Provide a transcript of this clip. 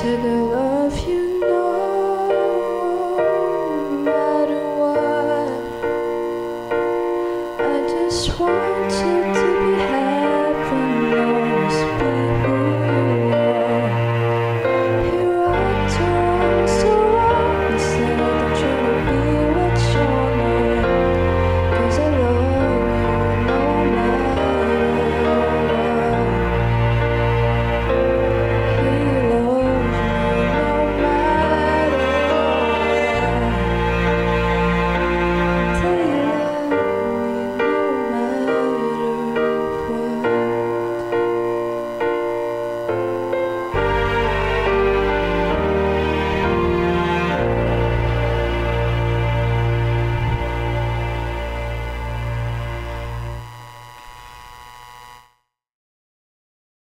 said I love you no matter what. I just want to.